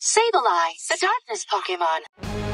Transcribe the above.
Sableye, the darkness Pokemon.